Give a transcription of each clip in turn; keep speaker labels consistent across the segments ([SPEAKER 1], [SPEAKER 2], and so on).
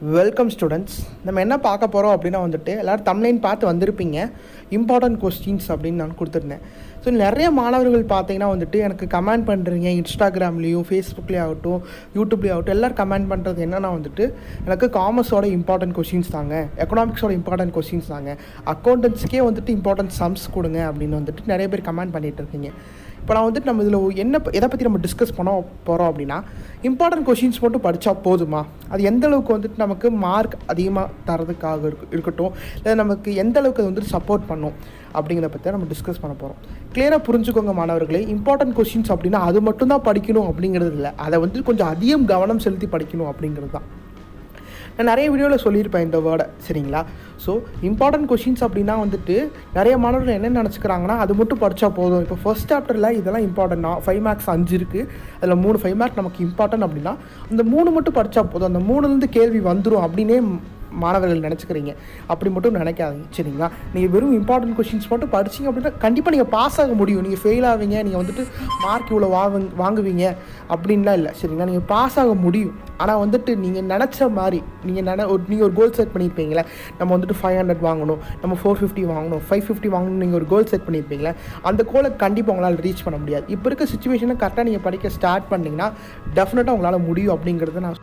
[SPEAKER 1] Welcome students நம்ம என்ன பார்க்க போகிறோம் அப்படின்னா வந்துட்டு எல்லோரும் தமிழ்லைன் பார்த்து வந்திருப்பீங்க. இம்பார்ட்டன்ட் கொஸ்டின்ஸ் அப்படின்னு நான் கொடுத்துருந்தேன். ஸோ நிறைய மாணவர்கள் பார்த்தீங்கன்னா வந்துட்டு எனக்கு கமெண்ட் பண்ணுறீங்க இன்ஸ்டாகிராம்லேயும் ஃபேஸ்புக்லேயும் ஆகட்டும் யூடியூப்லேயும் ஆகட்டும் எல்லோரும் கமெண்ட் பண்ணுறது என்னென்னா வந்துட்டு எனக்கு காமர்ஸோட இம்பார்ட்டன்ட் கொஸ்டின்ஸ் தாங்க. எக்கனாமிக்ஸோட இம்பார்ட்டன்ட் கொஸ்டின்ஸ் தாங்க. அக்கௌண்டன்ஸ்க்கே வந்துட்டு இம்பார்ட்டன்ட் சம்ஸ் கொடுங்க அப்படின்னு வந்துட்டு நிறைய பேர் கமெண்ட் பண்ணிகிட்டு இருக்கீங்க. இப்போ நான் வந்துட்டு நம்ம இதில் என்ன எதை பற்றி நம்ம டிஸ்கஸ் பண்ண போகிறோம் அப்படின்னா இம்பார்ட்டன்ட் கொஷின்ஸ் மட்டும் படித்தா போதுமா? அது எந்த அளவுக்கு வந்துட்டு நமக்கு மார்க் அதிகமாக தரதுக்காக இருக்கு இருக்கட்டும். இல்லை நமக்கு எந்த அளவுக்கு அது வந்துட்டு சப்போர்ட் பண்ணும் அப்படிங்கிறத பற்றி நம்ம டிஸ்கஸ் பண்ண போகிறோம் கிளியராக புரிஞ்சுக்கோங்க மாணவர்களே இம்பார்ட்டன்ட் கொஷின்ஸ் அப்படின்னா அது மட்டும் தான் படிக்கணும் அப்படிங்கிறது இல்லை. அதை வந்துட்டு கொஞ்சம் அதிகம் கவனம் செலுத்தி படிக்கணும் அப்படிங்கிறது தான். நான் நிறைய வீடியோவில் சொல்லியிருப்பேன் இந்த வேர்டை சரிங்களா? ஸோ இம்பார்ட்டன்ட் கொஷின்ஸ் அப்படின்னா வந்துட்டு நிறைய மாணவர்கள் என்ன நினச்சிக்கிறாங்கன்னா அது மட்டும் படித்தா போதும். இப்போ ஃபர்ஸ்ட் சாப்டரில் இதெல்லாம் இம்பார்ட்டன்ட் ஃபைவ் மார்க்ஸ் அஞ்சு இருக்குது அதில் மூணு ஃபைவ் மார்க் நமக்கு இம்பார்ட்டன்ட் அப்படின்னா அந்த மூணு மட்டும் படித்தா போதும். அந்த மூணுலேருந்து கேள்வி வந்துடும் அப்படின்னே மாணவர்கள் நினச்சிக்கிறீங்க. அப்படி மட்டும் நினைக்காதீங்க. சரிங்களா? நீங்கள் வெறும் இம்பார்ட்டன்ட் கொஷின்ஸ் மட்டும் படிச்சிங்க அப்படின்னா கண்டிப்பாக நீங்கள் பாஸ் ஆக முடியும். நீங்கள் ஃபெயில் ஆவீங்க. நீங்கள் வந்துட்டு மார்க் இவ்வளோ வாங்க வாங்குவீங்க அப்படின்லாம் இல்லை. சரிங்களா? நீங்கள் பாஸ் ஆக முடியும். ஆனால் வந்துட்டு நீங்கள் நினச்ச மாதிரி நீங்கள் நின ஒரு நீங்கள் ஒரு கோல் செட் பண்ணியிருப்பீங்களே நம்ம வந்துட்டு ஃபைவ் ஹண்ட்ரட் வாங்கணும் நம்ம ஃபோர் ஃபிஃப்டி வாங்கணும் ஃபைவ் ஃபிஃப்டி வாங்கணும் நீங்கள் ஒரு கோல் செட் பண்ணியிருப்பீங்களே அந்த கோலை கண்டிப்பாக உங்களால் ரீச் பண்ண முடியாது. இப்போ இருக்க சுச்சுவேஷனை கரெக்டாக நீங்கள் படிக்க ஸ்டார்ட் பண்ணிங்கன்னா டெஃபினட்டாக உங்களால் முடியும் அப்படிங்கிறத நான்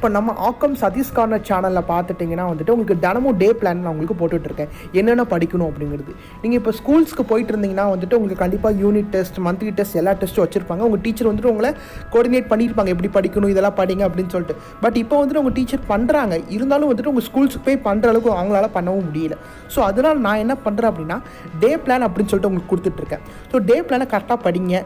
[SPEAKER 1] இப்போ நம்ம ஆக்கம் சதீஷ் கார்னர் சேனலில் பார்த்துட்டிங்கன்னா வந்துட்டு உங்களுக்கு தினமும் டே பிளான் நான் உங்களுக்கு போட்டுட்ருக்கேன். என்னென்ன படிக்கணும் அப்படிங்கிறது. நீங்கள் இப்போ ஸ்கூல்ஸ்க்கு போயிட்டு இருந்தீங்கன்னா வந்துட்டு உங்களுக்கு கண்டிப்பாக யூனிட் டெஸ்ட் மந்த்லி டெஸ்ட் எல்லா டெஸ்ட்டும் வச்சுருப்பாங்க. உங்கள் டீச்சர் வந்துட்டு உங்களை கோஆர்டினேட் பண்ணியிருப்பாங்க. எப்படி படிக்கணும் இதெல்லாம் படிங்க அப்படின்னு சொல்லிட்டு. பட் இப்போ வந்துட்டு உங்கள் டீச்சர் பண்ணுறாங்க இருந்தாலும் வந்துட்டு உங்கள் ஸ்கூல்ஸுக்கு போய் பண்ணுற அளவுக்கு அவங்களால பண்ணவும் முடியல. ஸோ அதனால் நான் என்ன பண்ணுறேன் அப்படின்னா டே பிளான் அப்படின்னு சொல்லிட்டு உங்களுக்கு கொடுத்துட்ருக்கேன். ஸோ டே பிளானை கரெக்டாக படிங்க.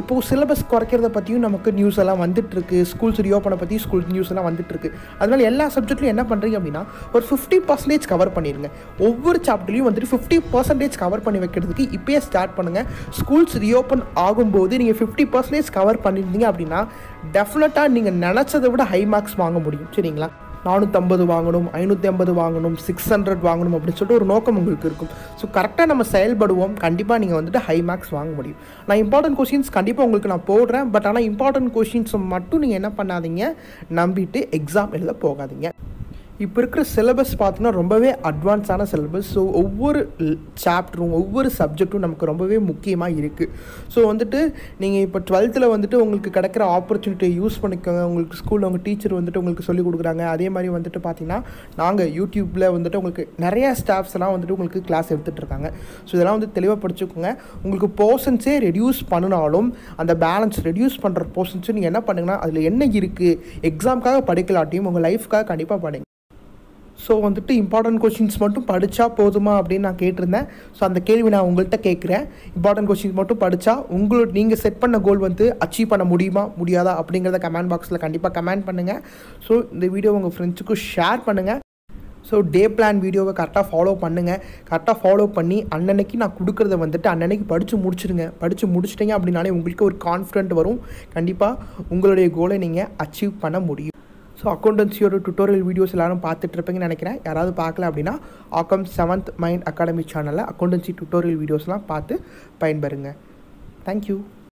[SPEAKER 1] இப்போது சிலபஸ் குறைக்கிறத பற்றியும் நமக்கு நியூஸ் எல்லாம் வந்துட்டுருக்கு. ஸ்கூல்ஸ் ரீஓப்பனை பற்றி ஸ்கூல் நியூஸ் எல்லாம் வந்துட்டுருக்கு. அதனால் எல்லா சப்ஜெக்ட்லையும் என்ன பண்ணுறீங்க அப்படின்னா ஒரு ஃபிஃப்டி பர்சன்டேஜ் கவர் பண்ணிடுங்க ஒவ்வொரு சாப்டர்லையும் வந்துட்டு ஃபிஃப்டி பர்சன்டேஜ் கவர் பண்ணி வைக்கிறதுக்கு இப்போயே ஸ்டார்ட் பண்ணுங்கள் ஸ்கூல்ஸ் ரீஓப்பன் ஆகும்போது நீங்கள் ஃபிஃப்டி பர்சன்டேஜ் கவர் பண்ணியிருந்தீங்க அப்படின்னா டெஃபினட்டாக நீங்கள் நினச்சதை விட ஹை மார்க்ஸ் வாங்க முடியும். சரிங்களா? நானூற்றம்பது வாங்கணும் ஐநூற்றி ஐம்பது வாங்கணும் சிக்ஸ் ஹண்ட்ரட் வாங்கணும் அப்படின்னு சொல்லிட்டு ஒரு நோக்கம் உங்களுக்கு இருக்கும். ஸோ கரெக்டாக நம்ம செயல்படுவோம். கண்டிப்பாக நீங்கள் வந்துட்டு ஹை மார்க்ஸ் வாங்க முடியும். நான் இம்பார்ட்டன்ட் கொஷின்ஸ் கண்டிப்பாக உங்களுக்கு நான் போடுறேன். பட் ஆனால் இம்பார்ட்டன்ட் கொஷின்ஸை மட்டும் நீங்கள் என்ன பண்ணாதீங்க. நம்பிட்டு எக்ஸாம் எழுத போகாதீங்க. இப்போ இருக்கிற சிலபஸ் பார்த்தோன்னா ரொம்பவே அட்வான்ஸான சிலபஸ் ஸோ ஒவ்வொரு சாப்டரும் ஒவ்வொரு சப்ஜெக்ட்டும் நமக்கு ரொம்பவே முக்கியமாக இருக்குது ஸோ வந்துட்டு நீங்கள் இப்போ டுவெல்த்தில் வந்துட்டு உங்களுக்கு கிடைக்கிற ஆப்பர்ச்சுனிட்டியை யூஸ் பண்ணிக்கோங்க. உங்களுக்கு ஸ்கூலில் உங்கள் டீச்சர் வந்துட்டு உங்களுக்கு சொல்லிக் கொடுக்குறாங்க. அதே மாதிரி வந்துட்டு பார்த்தீங்கன்னா நாங்கள் யூடியூப்பில் வந்துட்டு உங்களுக்கு நிறையா ஸ்டாஃப்ஸ் எல்லாம் வந்துட்டு உங்களுக்கு கிளாஸ் எடுத்துகிட்டு இருக்காங்க. ஸோ இதெல்லாம் வந்து தெளிவாக படிச்சுக்கோங்க. உங்களுக்கு போர்ஷன்ஸே ரெடியூஸ் பண்ணினாலும் அந்த பேலன்ஸ் ரெடியூஸ் பண்ணுற போர்ஷன்ஸும் நீங்கள் என்ன பண்ணுங்கன்னா அதில் என்ன இருக்குது எக்ஸாமுக்காக படிக்கலாட்டியும் உங்கள் லைஃப்க்காக கண்டிப்பாக படிங்க. ஸோ வந்துட்டு இம்பார்ட்டன்ட் கொஷின்ஸ் மட்டும் படித்தா போதுமா அப்படின்னு நான் கேட்டிருந்தேன். ஸோ அந்த கேள்வி நான் உங்கள்கிட்ட கேட்குறேன். இம்பார்ட்டன்ட் கொஷின்ஸ் மட்டும் படித்தா உங்களோட நீங்கள் செட் பண்ண கோல் வந்து அச்சீவ் பண்ண முடியுமா முடியாதா அப்படிங்கிறத கமெண்ட் பாக்ஸில் கண்டிப்பாக கமெண்ட் பண்ணுங்கள் ஸோ இந்த வீடியோ உங்கள் ஃப்ரெண்ட்ஸுக்கும் ஷேர் பண்ணுங்கள் ஸோ டே பிளான் வீடியோவை கரெக்டாக ஃபாலோ பண்ணுங்கள் கரெக்டாக ஃபாலோ பண்ணி அன்னன்னைக்கு நான் கொடுக்குறத வந்துட்டு அன்னன்னைக்கு படித்து முடிச்சிடுங்க படித்து முடிச்சிட்டிங்க அப்படின்னாலே உங்களுக்கு ஒரு கான்ஃபிடென்ட் வரும். கண்டிப்பாக உங்களுடைய கோலை நீங்கள் அச்சீவ் பண்ண முடியும். ஸோ அக்கௌண்டன்சியோட டுட்டோரியல் வீடியோஸ் எல்லாரும் பார்த்துட்டு இருப்பீங்கன்னு நினைக்கிறேன். யாராவது பார்க்கல அப்படின்னா ஆக்கம் செவன்த் மைண்ட் அகாடமி சேனலில் அக்கௌண்டன்சி டுட்டோரியல் வீடியோஸ்லாம் பார்த்து பயன்பெறுங்க. தேங்க்யூ